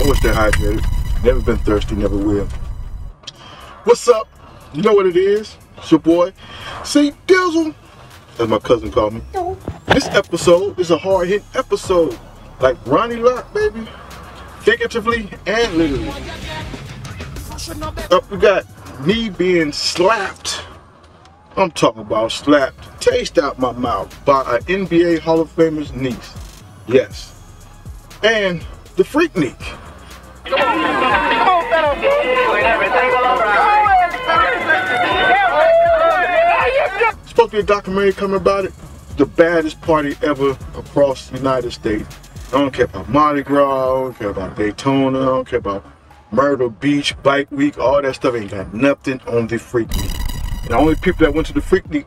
Always stay hydrated. Never been thirsty, never will. What's up? You know what it is? It's your boy, C Dizzle, as my cousin called me. This episode is a hard hit episode. Like Ronnie Lott, baby. Figuratively and literally. Up we got me being slapped. I'm talking about slapped. Taste out my mouth by an NBA Hall of Famer's niece. Yes. And the Freaknik. Supposed to be a documentary coming about it. The baddest party ever across the United States. I don't care about Mardi Gras, I don't care about Daytona, I don't care about Myrtle Beach, Bike Week, all that stuff ain't got nothing on the Freaknik. And the only people that went to the Freaknik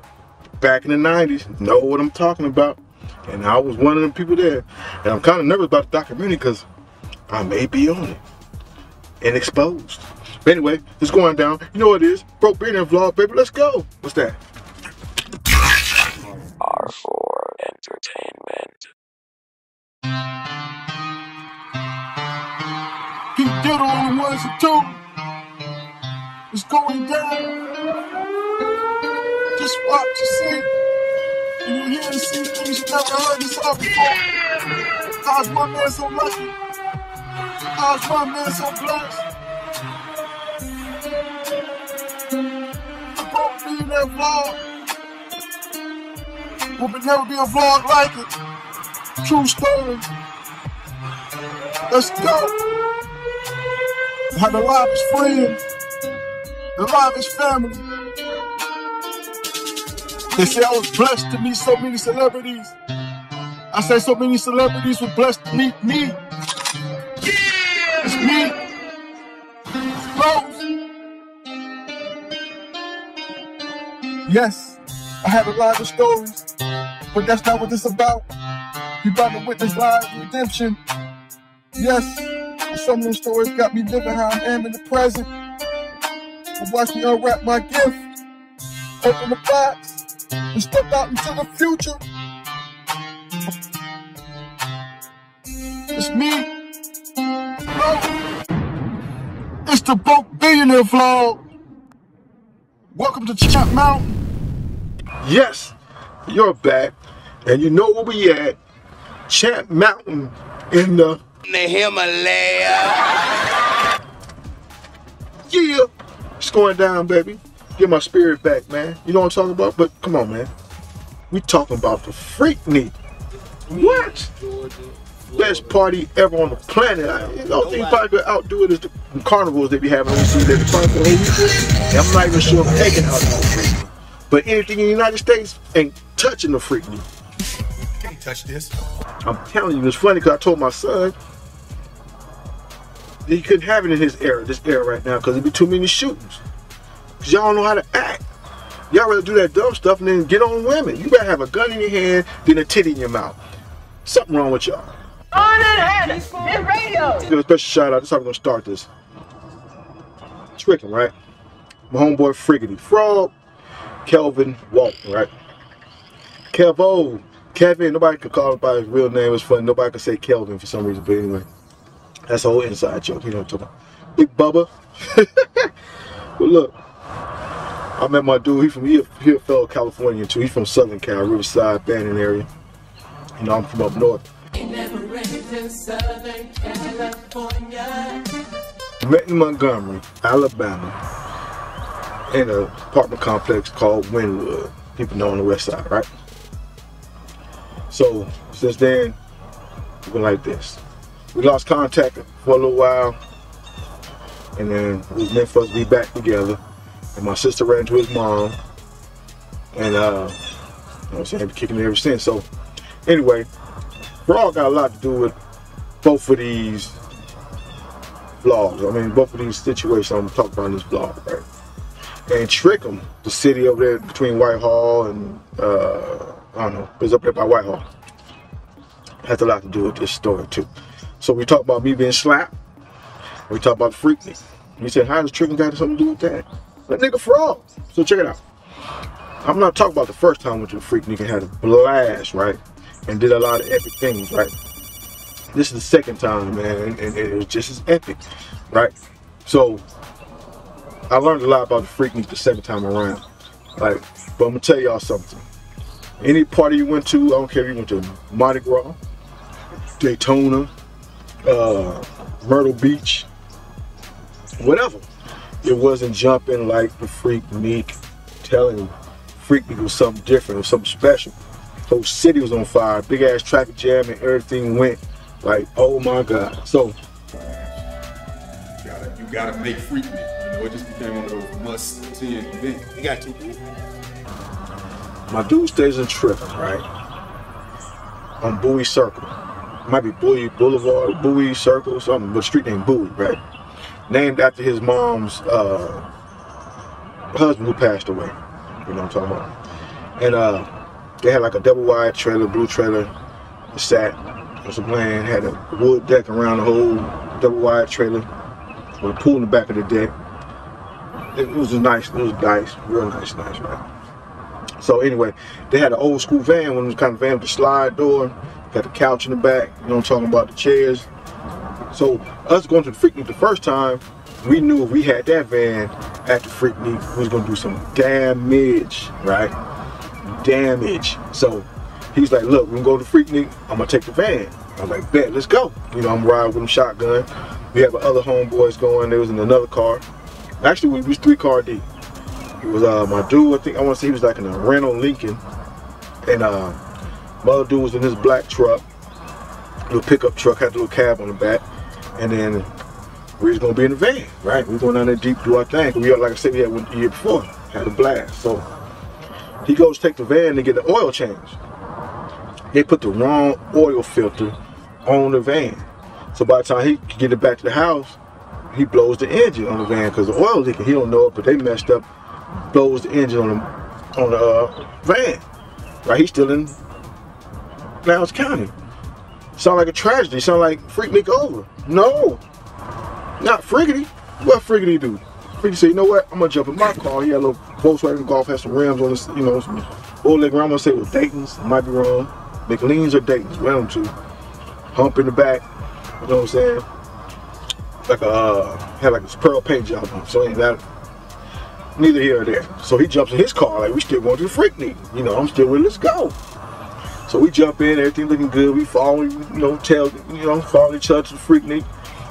back in the 90s know what I'm talking about. And I was one of them people there. And I'm kind of nervous about the documentary because I may be on it and exposed. But anyway, it's going down. You know what it is? Broke Beard Vlog, baby. Let's go. What's that? R4 Entertainment. Pete Diddle on the ones and two. It's going down. Just watch and see. And you hear and see things you never heard this up before. How's my man so lucky? How's my man so blessed? I won't be in that vlog. Will never be a vlog like it. True story. Let's go. Have the livest friends, the livest family. They say I was blessed to meet so many celebrities. I say so many celebrities were blessed to meet me. Yes, I have a lot of stories, but that's not what this about. You about to witness live redemption. Yes, some of those stories got me living how I am in the present. But watch me unwrap my gift, open the box, and step out into the future. It's me. It's the Broke Billionaire Vlog. Welcome to Champ Mountain. Yes, you're back. And you know where we at. Champ Mountain in the in The Himalaya. Yeah, it's going down, baby. Get my spirit back, man. You know what I'm talking about? But come on, man. We talking about the Freaknik. What? Best party ever on the planet. I, you know, thing probably could outdo it is the carnivals they be having on TV. They probably could hold it. I'm not even sure if they can outdo the Freaknik. But anything in the United States ain't touching the Freaknik. Can't touch this. I'm telling you, it's funny because I told my son that he couldn't have it in his era, this era right now, because there'd be too many shootings. Because y'all don't know how to act. Y'all rather do that dumb stuff and then get on women. You better have a gun in your hand than a titty in your mouth. Something wrong with y'all. On and ahead. It's radio. Give a special shout out. That's how we're gonna start this. Tricking, right? My homeboy Friggity Frog, Kelvin Walton, right? Kevo, Kevin. Nobody could call him by his real name. It's funny. Nobody could say Kelvin for some reason. But anyway, that's a whole inside joke. You know what I'm talking about? Big Bubba. but look, I met my dude. He from here, he a fellow Californian too. He's from Southern Cal, Riverside, Banning area. You know, I'm from up north. Met in Montgomery, Alabama, in an apartment complex called Winwood. People know on the west side, right? So since then, we've been like this. We lost contact for a little while, and then it was meant for us to be back together. And my sister ran to his mom, and uh, you know what I'm saying, been kicking it ever since. So anyway, we all got a lot to do with both of these vlogs. I mean, both of these situations I'm talking about in this vlog, right? And Trickham, the city over there between Whitehall and, uh, I don't know, it's up there by Whitehall. Has a lot to do with this story, too. So we talk about me being slapped. We talk about Freaknik. He said, how does Trickham got something to do with that? That nigga Frog. So check it out. I'm not talking about the first time to the Freaknik and had a blast, right? And did a lot of epic things, right? This is the second time, man, and, and it was just as epic, right? So I learned a lot about the Freaknik the second time around. Like, but I'm gonna tell y'all something. Any party you went to, I don't care if you went to Mardi Gras, Daytona, uh, Myrtle Beach, whatever. It wasn't jumping like the freak Freaknik. Telling you, Freaknik was something different, was something special. Whole city was on fire, big ass traffic jam, and everything went like, oh my god. So gotta, you gotta make Freak Me. You know, it just became one of those must-see events. You got to. my dude stays in Trippin, right? On Bowie Circle. Might be Bowie Boulevard, Bowie Circle, something, but street named Bowie, right? Named after his mom's uh, husband who passed away. You know what I'm talking about? And uh, they had like a double wide trailer, blue trailer. It sat, was a plan, had a wood deck around the whole double wide trailer with a pool in the back of the deck. It was a nice, it was nice, real nice, nice, right? So anyway, they had an old school van, one of those kind of van with a slide door, got the couch in the back, you know what I'm talking about, the chairs. So us going to the Freaknik the first time, we knew if we had that van at the Freaknik, we was gonna do some damage, right? Damage. So he's like, look, we're gonna go to Freaknik, I'm gonna take the van. I'm like, bet, let's go. You know, I'm riding with him shotgun. We have other homeboys going, they was in another car. Actually, we was three car deep. It was uh, my dude. I think I want to say he was like in a rental Lincoln, and uh, my other dude was in his black truck, little pickup truck, had a little cab on the back, and then we was gonna be in the van, right? We going down there deep, do our thing. We like I said, we had one the year before, had a blast. So he goes take the van to get the oil change. They put the wrong oil filter on the van. So by the time he can get it back to the house, he blows the engine on the van because the oil leaking. He don't know it, but they messed up. Blows the engine on the on the uh, van. Right, he's still in Lowndes County. Sound like a tragedy. Sound like Freaknik over. No, not Friggity. What Friggity do? Friggity say, you know what? I'm gonna jump in my car. He had a little Volkswagen Golf, has some rims on this, you know, some old leg. I'm gonna say Dayton's. Might be wrong. McLean's or Dayton's. One of them two. Hump in the back. You know what I'm saying? like a uh, had like this pearl paint job on. So ain't that neither here or there. So he jumps in his car like we still going to the Freaknik. You know, I'm still with Let's go. So we jump in, everything looking good. We follow, you know, tell you know, follow each other to the Freaknik.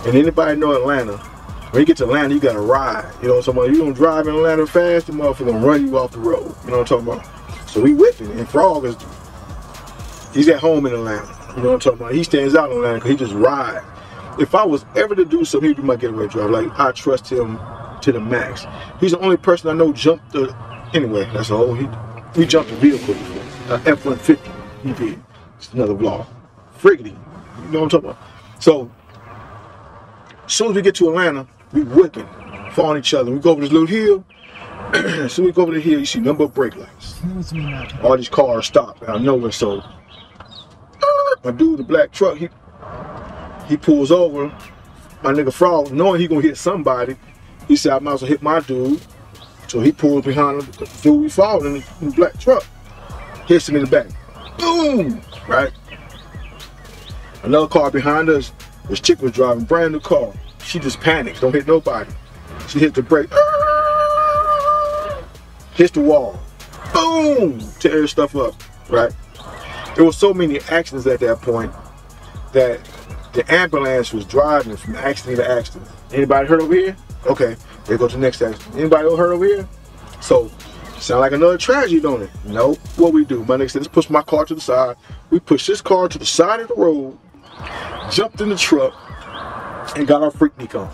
And anybody know Atlanta? When you get to Atlanta, you gotta ride. You know, somebody you gonna drive in Atlanta fast, the motherfucker gonna run you off the road. You know what I'm talking about? So we whipping, and Frog is he's at home in Atlanta. You know what I'm talking about? He stands out in Atlanta because he just ride if I was ever to do something, he'd be my getaway driver. Like I trust him to the max. He's the only person I know jumped the. Anyway, that's all. He we jumped a vehicle before. Uh, F-150. He did. It's another vlog. Friggity. You know what I'm talking about? So, as soon as we get to Atlanta, we whipping, following each other. We go over this little hill. as soon as we go over the hill, you see number of brake lights. All these cars stop out nowhere. So, my dude, the black truck, he he pulls over. My nigga Frog, knowing he gonna hit somebody, he said I might as well hit my dude. So he pulls behind him, the dude we followed in the, in the black truck. Hits him in the back. Boom! Right? Another car behind us, this chick was driving, brand new car. She just panics, don't hit nobody. She hit the brake. Hits the wall. Boom! Tear stuff up. Right? There were so many accidents at that point that the ambulance was driving from accident to accident. Anybody heard over here? Okay, they go to the next accident. Anybody over here? So, sound like another tragedy, don't it? No. What we do? My next said, let's push my car to the side. We push this car to the side of the road, jumped in the truck, and got our Freaknik on.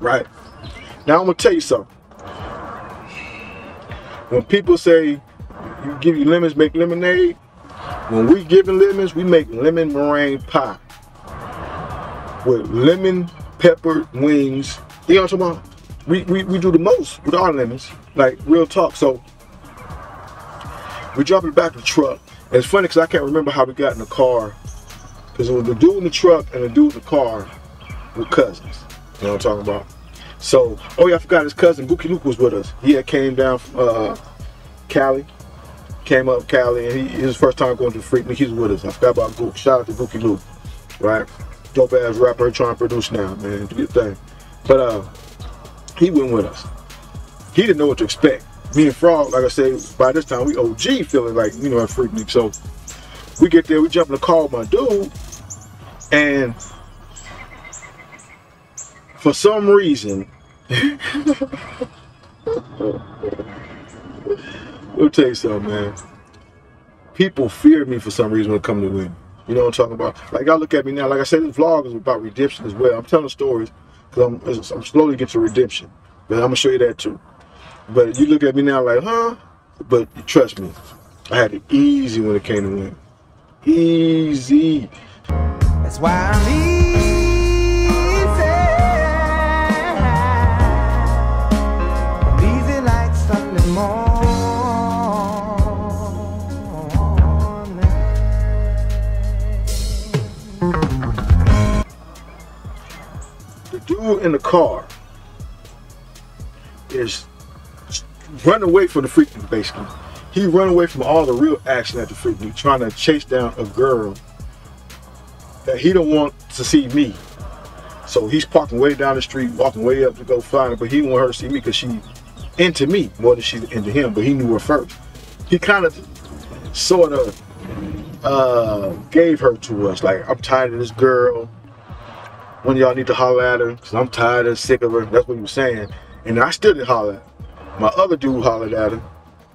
Right? Now I'm gonna tell you something. When people say you give you lemons, make lemonade, when we giving lemons, we make lemon meringue pie with lemon pepper wings. You know what I'm talking about? We, we, we do the most with our lemons, like real talk. So we drop it back to the truck. And it's funny because I can't remember how we got in the car because it was the dude in the truck and the dude in the car were cousins. You know what I'm talking about? So, oh yeah, I forgot his cousin Bookie Luke was with us. He had came down from uh, Cali, came up Cali, and he his first time going to Freaknik. He was with us. I forgot about Book. Shout out to Bookie Luke. right? Dope ass rapper trying to produce now, man. Do your thing. But uh, he went with us. He didn't know what to expect. Me and Frog, like I said, by this time we OG feeling like you know a freaknik. So we get there, we jump in the car with my dude, and for some reason, we'll tell you something, man. People fear me for some reason when it comes to women. You know what I'm talking about? Like, y'all look at me now. Like I said, this vlog is about redemption as well. I'm telling stories because I'm, I'm slowly getting to redemption. But I'm going to show you that too. But you look at me now like, huh? But trust me, I had it easy when it came to women. Easy. That's why I'm easy. Dude in the car is running away from the freaking basically. He run away from all the real action at the freaking, trying to chase down a girl that he don't want to see me. So he's parking way down the street, walking way up to go find her, but he didn't want her to see me because she into me more than she's into him, but he knew her first. He kind of sort of uh, gave her to us, like, I'm tired of this girl one of y'all need to holler at her because I'm tired and sick of her. That's what he was saying. And I still didn't holler. My other dude hollered at her.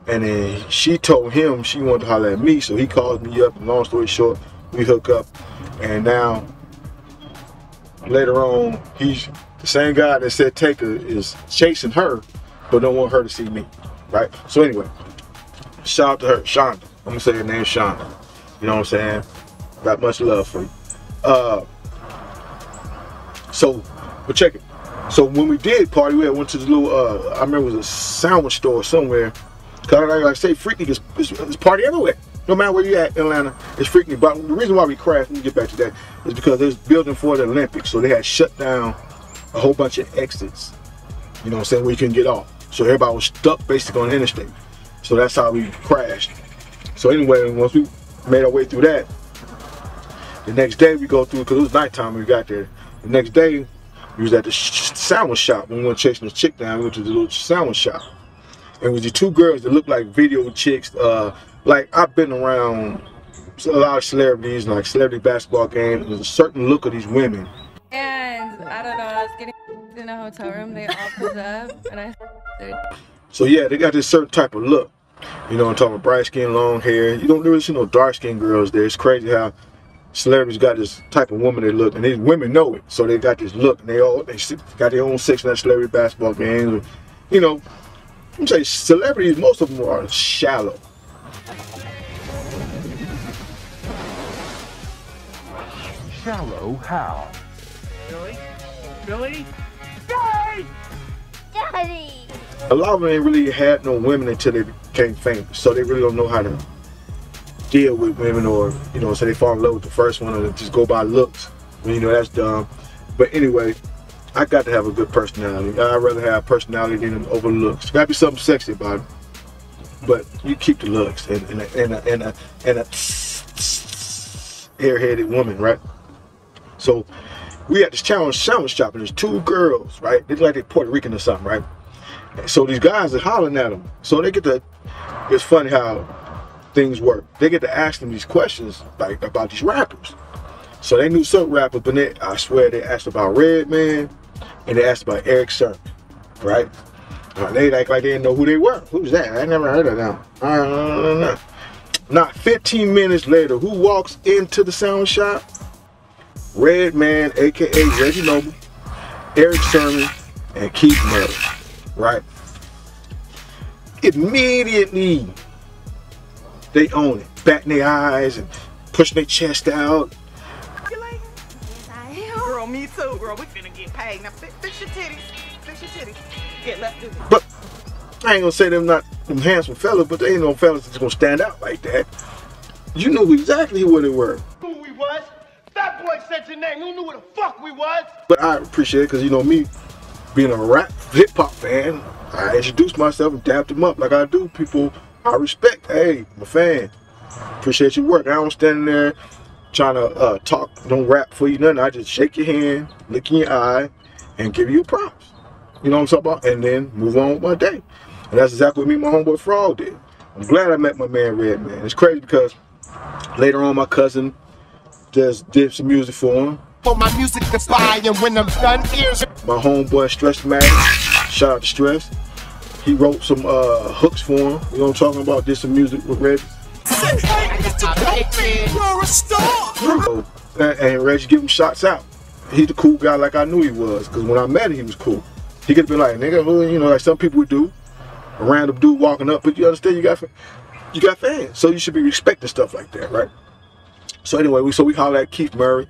And then she told him she wanted to holler at me. So he calls me up. And long story short, we hook up. And now, later on, he's the same guy that said take her is chasing her, but don't want her to see me. Right? So anyway, shout out to her, Shonda. I'm to say her name, Shonda. You know what I'm saying? Got much love for you. Uh, so, but check it. So when we did party, we went to the little, uh, I remember it was a sandwich store somewhere. Cause like I say, Freaknik is, is, is party everywhere. No matter where you at in Atlanta, it's Freaknik. But the reason why we crashed, let me get back to that, is because there's building for the Olympics. So they had shut down a whole bunch of exits. You know what I'm saying, you can get off. So everybody was stuck basically on the interstate. So that's how we crashed. So anyway, once we made our way through that, the next day we go through, because it was nighttime when we got there. The next day, we was at the sh- sandwich shop. We went chasing this chick down. We went to the little sandwich shop. And it was the two girls that looked like video chicks. Uh, like I've been around a lot of celebrities, like celebrity basketball games. There's a certain look of these women. And I don't know, I was getting in a hotel room. They all pulled up, and I. So yeah, they got this certain type of look. You know, I'm talking about bright skin, long hair. You don't really see no dark skin girls there. It's crazy how celebrities got this type of woman they look, and these women know it, so they got this look, and they all they got their own section at celebrity basketball games. You know, I'm saying celebrities, most of them are shallow. Shallow how? Billy, Billy, Daddy, Daddy! A lot of them ain't really had no women until they became famous, so they really don't know how to deal with women, or you know, so they fall in love with the first one, or just go by looks. You know, that's dumb. But anyway, I got to have a good personality. I'd rather have personality than over looks. Got to be something sexy about it. But you keep the looks and and a, and a, and a, and a airheaded woman, right? So we had this challenge sandwich shop, and there's two girls, right? They look like they're Puerto Rican or something, right? So these guys are hollering at them. So they get to. It's funny how things work. They get to ask them these questions like about these rappers. So they knew some rappers, but they, I swear they asked about Redman and they asked about Erick Sermon, right? Uh, they act like they didn't know who they were. Who's that? I never heard of them. Uh, not 15 minutes later, who walks into the sound shop? Redman, aka Reggie Noble, Erick Sermon, and Keith Murray, right? Immediately, they own it, batting their eyes and pushing their chest out. Girl, me too, girl. We finna get paid. Now fix, fix your titties. Fix your titties. Yeah, let's do. But I ain't gonna say them not them handsome fellas, but they ain't no fellas that's gonna stand out like that. You knew exactly who they were. Who we was? That boy said your name. You knew who the fuck we was. But I appreciate it because you know me being a rap hip hop fan, I introduced myself and dapped them up like I do people I respect. Hey, I'm a fan. Appreciate your work. I don't stand there trying to uh, talk, don't rap for you, nothing. I just shake your hand, look in your eye, and give you props. You know what I'm talking about? And then move on with my day. And that's exactly what me and my homeboy Frog did. I'm glad I met my man Redman. It's crazy because later on my cousin just did some music for him. For my music to buy, and when I'm done, here's My homeboy Stress Matter, shout out to Stress. He wrote some uh, hooks for him. You know what I'm talking about? Did some music with Reggie. So, and, Reggie give him shots out. He's the cool guy like I knew he was. Cause when I met him, he was cool. He could been like, nigga, who, you know, like some people would do. A random dude walking up, but you understand you got you got fans. So you should be respecting stuff like that, right? So anyway, we so we holler at Keith Murray,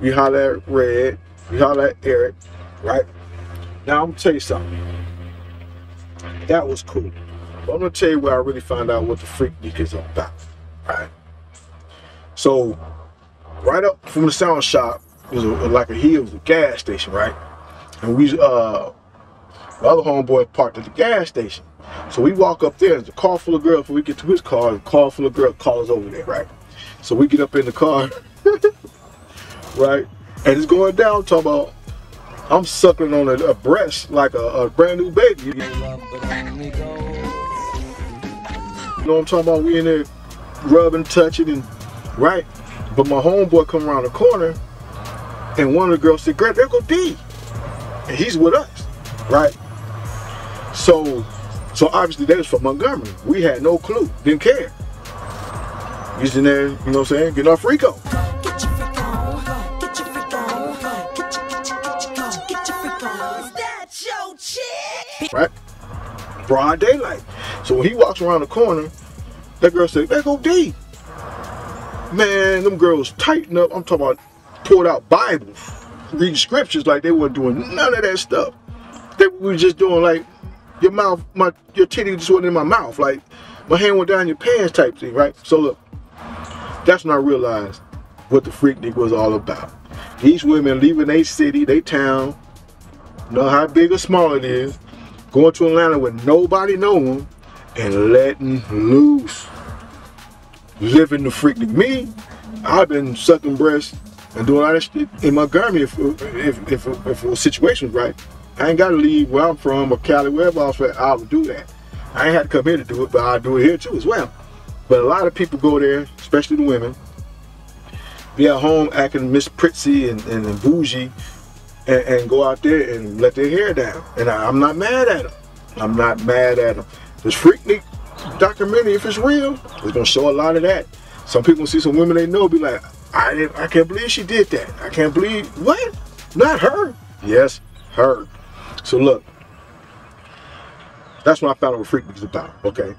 we holler at Red, we holler at Erick, right? Now I'm gonna tell you something. That was cool. But I'm gonna tell you where I really found out what the freak geek is about, right? So right up from the sound shop was a, like a hill, was a gas station, right? And we uh the other homeboy parked at the gas station. So we walk up there, there's a car full of girls. Before we get to his car, a car full of girls calls over there, right? So we get up in the car, right? And it's going down, talking about I'm suckling on a, a breast like a, a brand new baby. You know what I'm talking about? We in there rubbing, touching, and right. But my homeboy come around the corner, and one of the girls said, "Greg, there go D," and he's with us, right? So, so obviously that was from Montgomery. We had no clue, didn't care. Was in there, you know what I'm saying, getting our freak Right? Broad daylight. So when he walks around the corner, that girl said, there go D. Man, them girls tighten up. I'm talking about pulled out Bibles, reading scriptures like they weren't doing none of that stuff. They were just doing like your mouth, my your titty just went in my mouth, like my hand went down your pants type thing, right? So look, that's when I realized what the Freaknik was all about. These women leaving their city, their town, know how big or small it is, going to Atlanta with nobody know them, and letting loose. Living the Freaknik. Me, I've been sucking breasts and doing all that shit in Montgomery if, if, if, if a situation was right. I ain't got to leave where I'm from or Cali, wherever else I would do that. I ain't had to come here to do it, but I do it here too as well. But a lot of people go there, especially the women, be at home acting Miss Pritzy and, and, and bougie and, and go out there and let their hair down. And I, I'm not mad at them. I'm not mad at them. This Freaknik documentary, if it's real, it's gonna show a lot of that. Some people see some women they know be like, I I can't believe she did that. I can't believe what? Not her. Yes, her. So look, that's what I found out Freaknik about. Okay,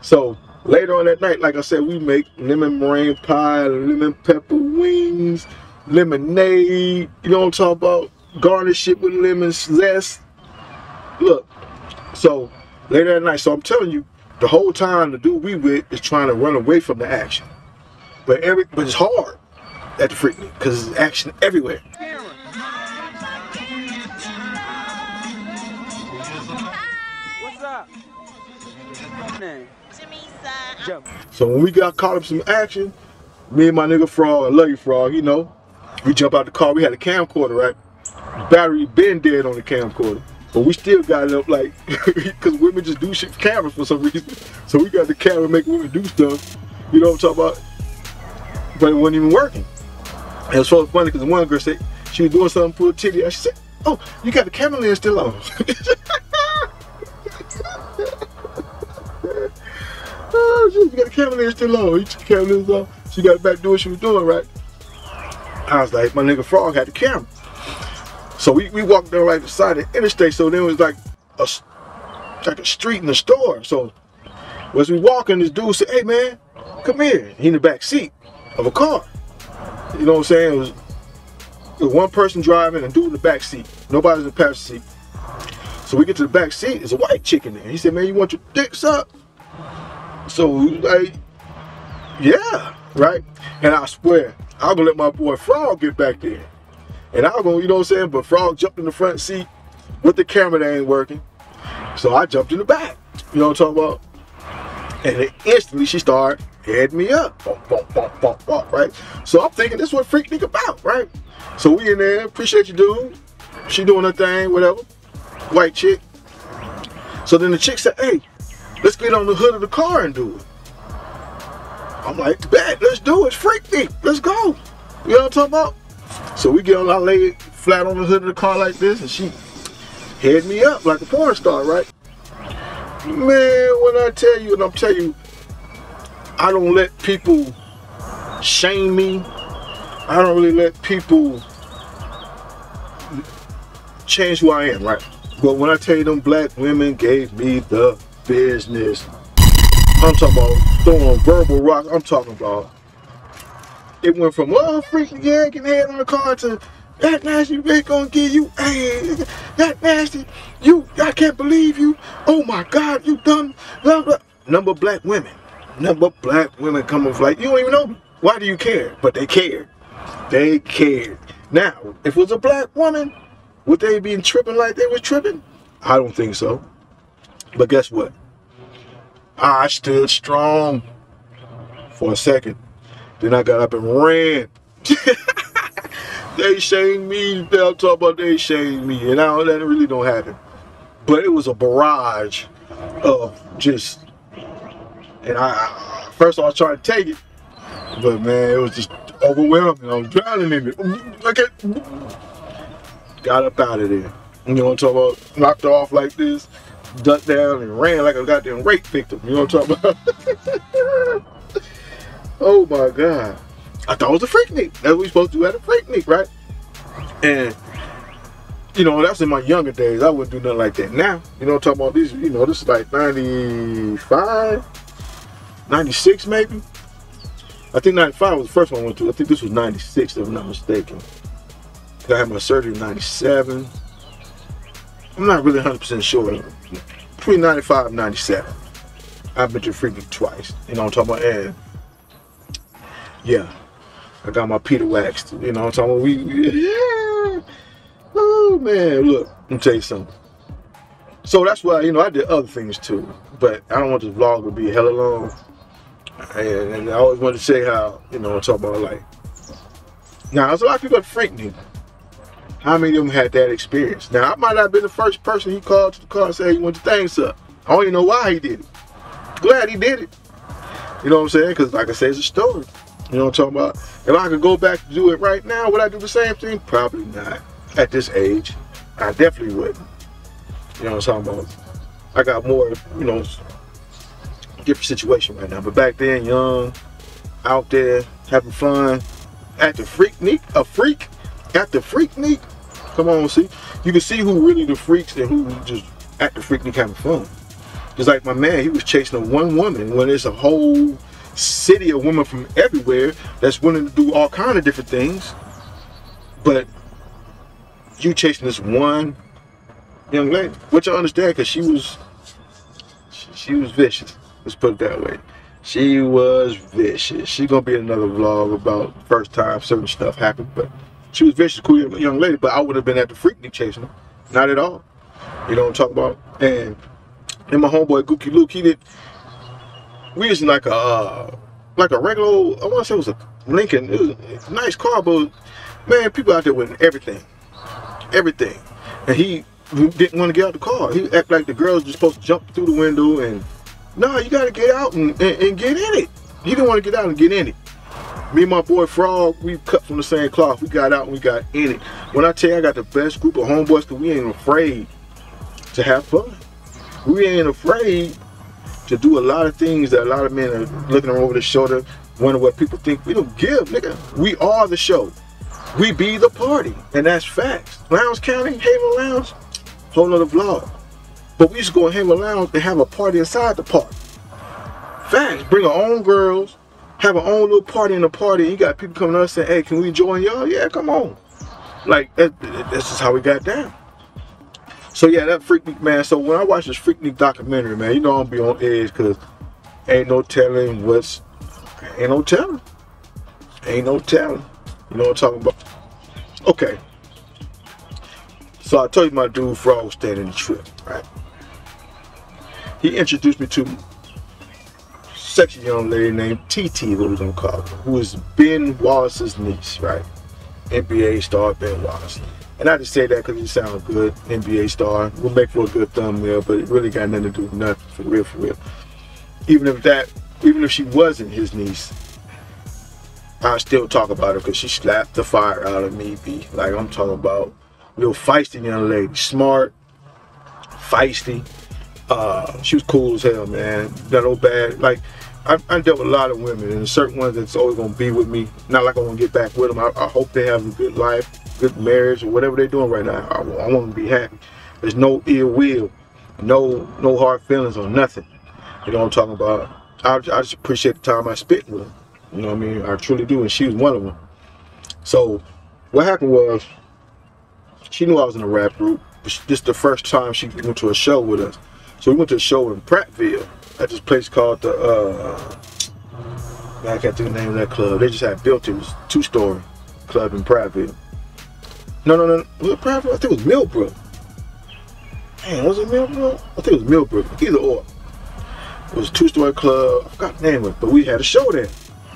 so later on that night, like I said, we make lemon meringue pie, lemon pepper wings, lemonade. You know what I'm talking about? Garnish it with lemon zest. Look, so later at night, so I'm telling you, the whole time the dude we with is trying to run away from the action, but every but it's hard at the Freaknik because there's action everywhere. What's up? Name? So when we got caught up some action, me and my nigga Frog, I love you Frog, you know, we jump out the car, we had a camcorder, right? Battery been dead on the camcorder. But we still got it up like, because women just do shit with cameras for some reason. So we got the camera make women do stuff. You know what I'm talking about? But it wasn't even working. And it was so funny because one girl said she was doing something for a titty. And she said, oh, you got the camera lens still on. oh, you got the camera lens still on. You took the camera lens off. She got back doing what she was doing, right? I was like, my nigga Frog had the camera. So we, we walked down right beside the interstate. So then it was like a, like a street in the store. So as we walking, this dude said, hey man, come here. He in the back seat of a car. You know what I'm saying? It was, it was one person driving and dude in the back seat. Nobody's in the passenger seat. So we get to the back seat, there's a white chick in there. He said, man, you want your dicks up? So like, yeah, right? And I swear, I'm gonna let my boy Frog get back there. And I gonna, you know what I'm saying? But Frog jumped in the front seat with the camera that ain't working. So I jumped in the back. You know what I'm talking about? And instantly she started head me up. Bump, bump, bump, bump, bump, right? So I'm thinking this is what Freaknik about, right? So we in there, appreciate you, dude. She doing her thing, whatever. White chick. So then the chick said, hey, let's get on the hood of the car and do it. I'm like, bet, let's do it. It's Freaknik. Let's go. You know what I'm talking about? So we get on, I lay flat on the hood of the car like this, and she head me up like a porn star, right? Man, when I tell you, and I'm telling you, I don't let people shame me. I don't really let people change who I am, right? But when I tell you them black women gave me the business, I'm talking about throwing verbal rocks. I'm talking about it went from oh freaking yanking head on the car to that nasty bitch gonna give you hey that nasty you I can't believe you. Oh my god you dumb blah, blah. number black women. Number black women come coming like you don't even know why do you care? But they cared. They cared. Now if it was a black woman would they be tripping like they was tripping? I don't think so. But guess what? I stood strong for a second then I got up and ran they shamed me. They'll talk about they shamed me, and I don't, that really don't happen. But it was a barrage of just, and I first I was trying to take it, but man, it was just overwhelming. I was drowning in it. Okay, got up out of there. You know what I'm talking about? Knocked off like this, ducked down and ran like a goddamn rape victim. You know what I'm talking about? oh my god. I thought it was a Freaknik. That's what we supposed to do at a Freaknik, right? And you know, that's in my younger days. I wouldn't do nothing like that now. You know, I'm talking about these, you know, this is like 95, 96 maybe. I think 95 was the first one I went to. I think this was 96 if I'm not mistaken. I had my surgery in 97. I'm not really 100% sure. Between 95 and 97. I've been to Freaknik twice. You know I'm talking about? And yeah, I got my Peter waxed. You know what I'm talking about? We, yeah. Oh man, look, let me tell you something. So that's why, you know, I did other things too. But I don't want this vlog to be hella long. And, and I always wanted to say how, you know, I'm talking about like, now there's a lot of people at Freaknik. How many of them had that experience? Now I might not have been the first person he called to the car and said he wanted the things up. I don't even know why he did it. Glad he did it. You know what I'm saying? Because like I say, it's a story. You know what I'm talking about? If I could go back to do it right now, would I do the same thing? Probably not. At this age, I definitely wouldn't. You know what I'm talking about? I got more, you know, different situation right now. But back then, young, out there, having fun, at the Freaknik, a freak, at the Freaknik. Come on, see? You can see who really the freaks and who just at the Freaknik having fun. Just like my man, he was chasing a one woman when there's a whole city of women from everywhere that's willing to do all kind of different things. But you chasing this one young lady, which I understand because she was she, she, was vicious. Let's put it that way. She was vicious. She gonna be another vlog about first time certain stuff happened, but she was vicious, cool young lady. But I would have been at the Freaknik chasing her, not at all. You know what I'm talking about? And and my homeboy Bookie Luke, he did we was in like a uh, like a regular old, I want to say it was a Lincoln. It was a nice car, but man, people out there with everything, everything, and he didn't want to get out the car. He act like the girls were supposed to jump through the window and no, nah, you got to get out and, and, and get in it. He didn't want to get out and get in it. Me and my boy Frog, we cut from the same cloth. We got out and we got in it. When I tell you I got the best group of homeboys, cause we ain't afraid to have fun. We ain't afraid to do a lot of things that a lot of men are looking over the shoulder, wondering what people think. We don't give, nigga. We are the show. We be the party, and that's facts. Lowndes County, Haven Lounge, whole other vlog. But we used to go in Haven Lounge and have a party inside the park. Facts. Bring our own girls, have our own little party in the party. You got people coming up and saying, "Hey, can we join y'all?" Yeah, come on. Like this is how we got down. So yeah, that Freaknik man. So when I watch this Freaknik documentary, man, you know I'm be on edge because ain't no telling what's ain't no telling. Ain't no telling. You know what I'm talking about? Okay. So I told you my dude Frog was standing in the trip, right? He introduced me to sexy young lady named TT, what we're gonna call her, who is Ben Wallace's niece, right? NBA star Ben Wallace. And I just say that because it sounds good, NBA star. Will make for a good thumbnail, but it really got nothing to do with nothing, for real, for real. Even if that, even if she wasn't his niece, I still talk about her because she slapped the fire out of me, B. Like I'm talking about, real feisty young lady, smart, feisty. Uh, she was cool as hell, man. Not old bad. Like I, I dealt with a lot of women, and certain ones that's always gonna be with me. Not like I'm gonna get back with them. I, I hope they have a good life, good marriage, or whatever they're doing right now. I, I want them to be happy. There's no ill will, no no hard feelings or nothing. You know what I'm talking about? I, I just appreciate the time I spent with them. You know what I mean? I truly do, and she was one of them. So what happened was, she knew I was in a rap group. But this the first time she went to a show with us. So we went to a show in Prattville at this place called the, uh, I can't think of the name of that club. They just had built it. It was two story club in Prattville. No, no, no. Was it Prattville? I think it was Millbrook. Man, was it Millbrook? I think it was Millbrook. Either or. It was a two story club. I forgot the name of it, but we had a show there,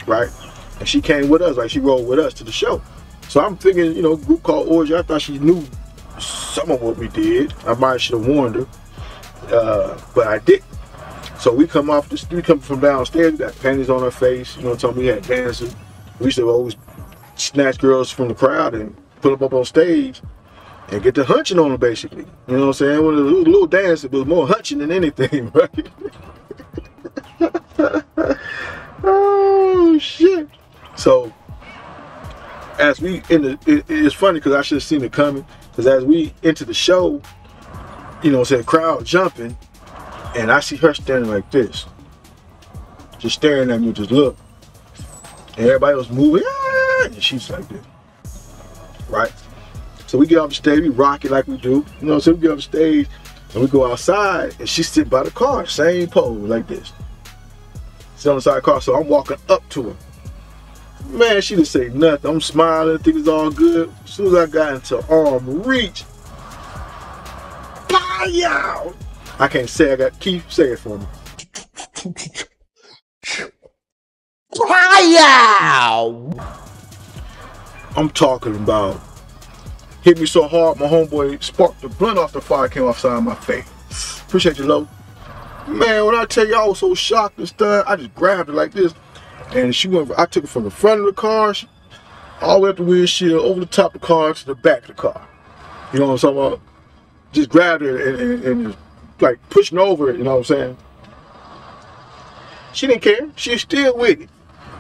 right? And she came with us, like she rode with us to the show. So I'm thinking, you know, group called Orgy. I thought she knew some of what we did. I might should have warned her, uh, but I didn't. So we come off the we come from downstairs, we got panties on our face, you know, telling me we had dancers. We used to always snatch girls from the crowd and put them up on stage and get the hunching on them basically. You know what I'm saying? It was a little dance, it was more hunching than anything, right? oh shit. So as we in the it, it's funny because I should have seen it coming. Because as we into the show, you know, what I'm saying, crowd jumping, and I see her standing like this, just staring at me, just look. And everybody was moving, "Ah," and she's like this, right? So we get off the stage, we rock it like we do, you know. So we get off the stage, and we go outside, and she's sitting by the car, same pose like this. Sit on the side of the car, so I'm walking up to her. Man, she didn't say nothing. I'm smiling, think it's all good. As soon as I got into arm reach, Pow! I can't say I got Keith, say it for me. I'm talking about hit me so hard my homeboy sparked the blunt off the fire came off side of my face. Appreciate you, low. Man, when I tell you I was so shocked and stuff, I just grabbed it like this. And she went, I took it from the front of the car, she- all the way up the windshield, over the top of the car to the back of the car. You know what I'm talking about? Just grabbed it and, and, and just, like pushing over it, you know what I'm saying? She didn't care. She's still with it.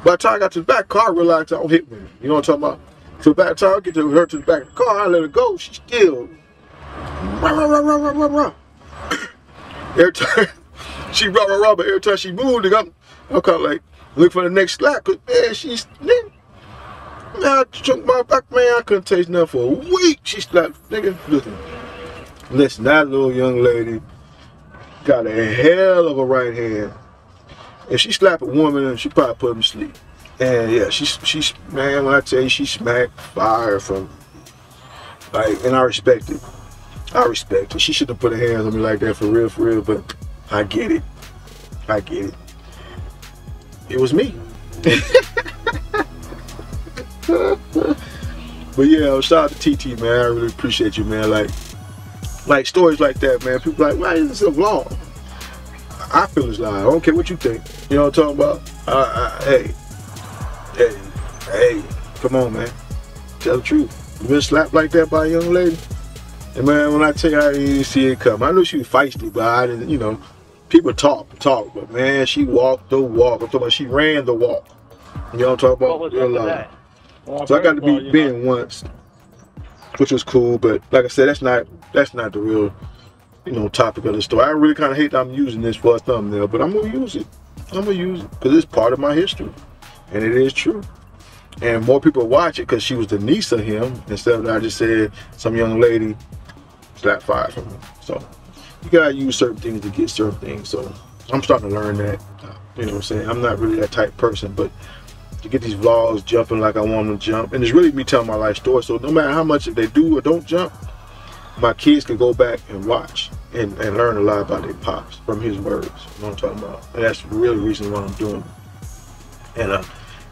By the time I got to the back car, I realized I don't hit with her. You know what I'm talking about? So the time I get to her to the back of the car, I let her go. She still rah, rah, rah, rah, rah, rah, rah. Every time she rah, rah, rah, but every time she moved, I'm, I'm kind of like, look for the next slap. Cause man, she's, man, I choked my back, man. I couldn't taste nothing for a week. She slapped, nigga, listen. Listen, that little young lady got a hell of a right hand. If she slap a woman, she probably put him to sleep. And yeah, she's she's man, when I tell you she smacked fire from like and I respect it. I respect it. She should have put her hands on me like that for real, for real, but I get it. I get it. It was me. but yeah, shout out to TT, man. I really appreciate you, man. Like, like stories like that, man. People like, why is this a vlog? I feel it's live. I don't care what you think. You know what I'm talking about? I, I, hey, hey, hey, come on, man. Tell the truth. You been slapped like that by a young lady? And man, when I tell you I didn't see it come, I knew she was feisty, but I didn't, you know, people talk, talk, but man, she walked the walk. I'm talking about she ran the walk. You know what I'm talking about? What was Real up with life. So I got to meet Ben once, which was cool. But like I said, that's not that's not the real, you know, topic of the story. I really kind of hate that I'm using this for a thumbnail, but I'm gonna use it. I'm gonna use it because it's part of my history, and it is true. And more people watch it because she was the niece of him instead of I just said some young lady slapped fire from him. So you gotta use certain things to get certain things. So I'm starting to learn that. You know what I'm saying? I'm not really that type person, but to get these vlogs jumping like I want them to jump, and it's really me telling my life story. So no matter how much they do or don't jump, my kids can go back and watch and, and learn a lot about their pops from his words. You know what I'm talking about? And that's really the reason why I'm doing it. And uh,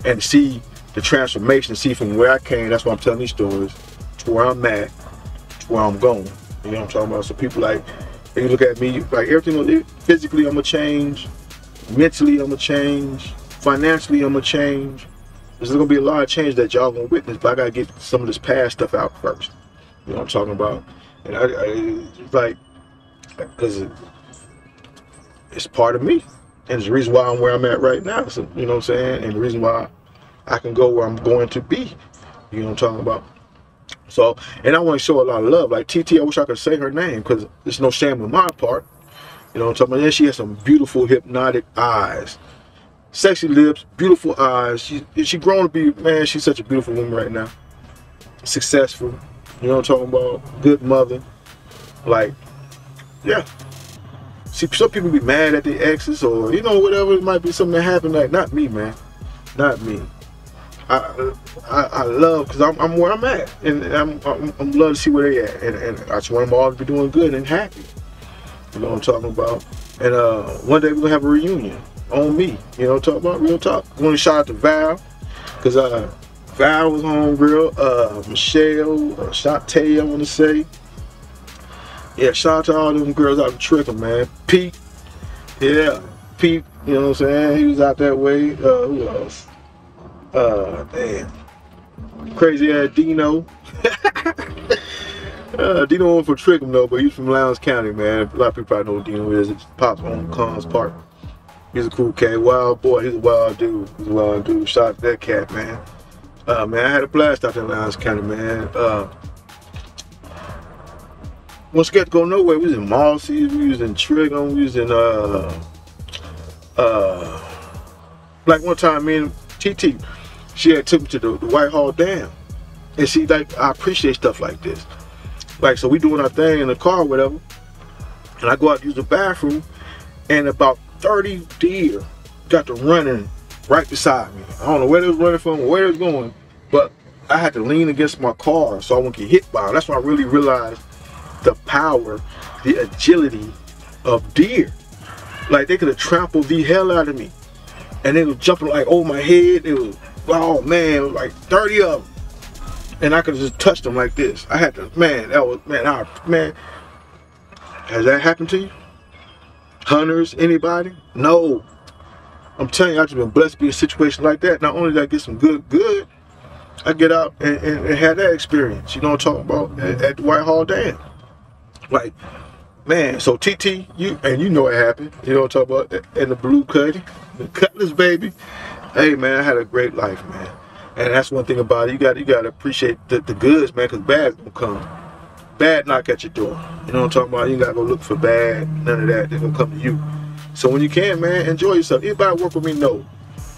and see the transformation, see from where I came, that's why I'm telling these stories, to where I'm at, to where I'm going. You know what I'm talking about? So people like, they look at me, like everything, physically I'm gonna change, mentally I'm gonna change, financially I'm gonna change. There's gonna be a lot of change that y'all gonna witness, but I gotta get some of this past stuff out first. You know what I'm talking about? And I, I it's like, because it, it's part of me. And it's the reason why I'm where I'm at right now. So, you know what I'm saying? And the reason why I can go where I'm going to be. You know what I'm talking about? So, and I want to show a lot of love. Like TT, I wish I could say her name because it's no shame on my part. You know what I'm talking about? And she has some beautiful hypnotic eyes. Sexy lips, beautiful eyes. She she grown to be, man, she's such a beautiful woman right now. Successful. You know what I'm talking about? Good mother. Like, yeah. See, some people be mad at their exes or, you know, whatever. It might be something that happened. Like, not me, man. Not me. I, I, I love because I'm, I'm where I'm at, and I'm, I'm, I'm love to see where they at, and, and I just want them all to be doing good and happy. You know what I'm talking about? And uh, one day we're gonna have a reunion on me. You know talking about? Real talk. I want to shout out to Val, because uh, Val was on real. Uh, Michelle, uh, Shantae, I want to say. Yeah, shout out to all them girls out in Trickham, man. Pete, yeah, Pete. You know what I'm saying? He was out that way. Uh, who else? Uh, man, crazy ass Dino. uh, Dino went from Trickham though, but he's from Lowndes County, man. A lot of people probably know who Dino is. It's Pop's on Cons Park. He's a cool cat, wild boy. He's a wild dude. He's a wild dude. Shout that cat, man. Uh, man, I had a blast out in Lowndes County, man. Uh, to go nowhere. We was in Marcy, we was in Trigham, we was in uh uh like one time me and TT, she had took me to the, the Whitehall Dam. And she like I appreciate stuff like this. Like so we doing our thing in the car, whatever. And I go out to use the bathroom and about 30 deer got to running right beside me. I don't know where they was running from, where they was going, but I had to lean against my car so I wouldn't get hit by them. That's when I really realized the power, the agility of deer. Like they could have trampled the hell out of me. And they was jumping like over my head. It was, oh man, like 30 of them. And I could have just touched them like this. I had to, man, that was, man, I, man. Has that happened to you? Hunters, anybody? No. I'm telling you, I've just been blessed to be a situation like that. Not only did I get some good, good, I get out and, and, and have that experience. You know what I'm talking about? At, at the Whitehall Dam. Like, man, so TT, you and you know what happened. You know what I'm talking about? And the blue cutty, the cutlass baby. Hey man, I had a great life, man. And that's one thing about it. You got you got to appreciate the, the goods, man, because bad's gonna come. Bad knock at your door. You know what I'm talking about? You gotta go look for bad. None of that. They're gonna come to you. So when you can, man, enjoy yourself. Anybody work with me know,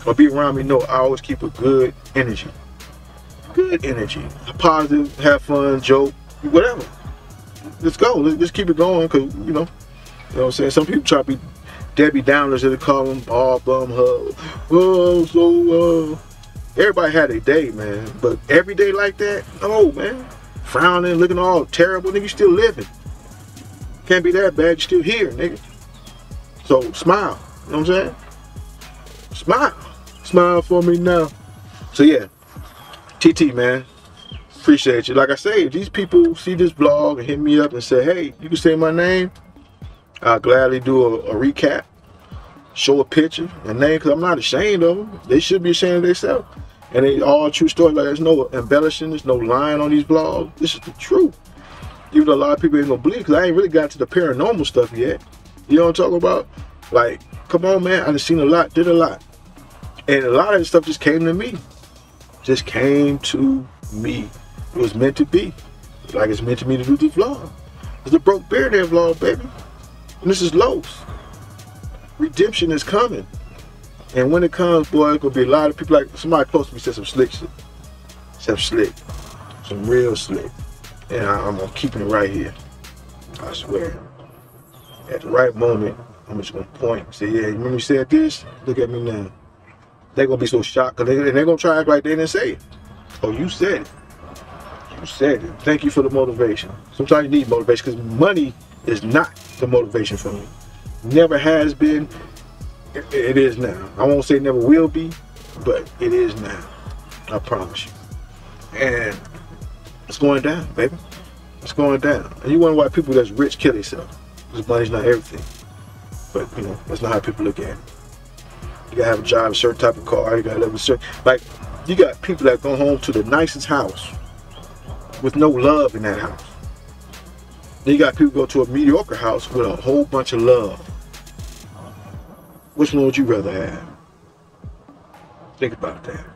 or be around me know, I always keep a good energy. Good energy. Positive, have fun, joke, whatever let's go. Let's, let's keep it going because, you know, you know what I'm saying? Some people try to be Debbie Downers, they call them all bum hug. Oh, so, uh, everybody had a day, man. But every day like that, no, man. Frowning, looking all terrible, nigga, you still living. Can't be that bad, you still here, nigga. So, smile. You know what I'm saying? Smile. Smile for me now. So, yeah. TT, man appreciate you. Like I say, if these people see this vlog and hit me up and say, hey, you can say my name, I'll gladly do a, a recap, show a picture, and name, because I'm not ashamed of them. They should be ashamed of themselves. And they all true story. Like there's no embellishing, there's no lying on these vlogs. This is the truth. Even though a lot of people ain't gonna believe, because I ain't really got to the paranormal stuff yet. You know what I'm talking about? Like, come on, man. I have seen a lot, did a lot. And a lot of this stuff just came to me. Just came to me. It was meant to be. Like it's meant to me to do this vlog. It's a broke billionaire vlog, baby. And this is Los. Redemption is coming. And when it comes, boy, it's gonna be a lot of people like somebody close to me said some slick shit. Some slick. Some real slick. And I, am gonna keep it right here. I swear. At the right moment, I'm just gonna point say, yeah, you remember you said this? Look at me now. They're gonna be so shocked because they, they're gonna try to act like they didn't say it. Oh, you said it Said it. Thank you for the motivation. Sometimes you need motivation because money is not the motivation for me. Never has been. It- It is now. I won't say never will be, but it is now. I promise you. And it's going down, baby. It's going down. And you wonder why people that's rich kill themselves. Because money's not everything. But, you know, that's not how people look at it. You gotta have a job, a certain type of car, you gotta live a certain, like, you got people that go home to the nicest house with no love in that house. Then you got people go to a mediocre house with a whole bunch of love. Which one would you rather have? Think about that.